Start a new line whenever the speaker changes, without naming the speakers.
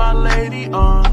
my lady, on.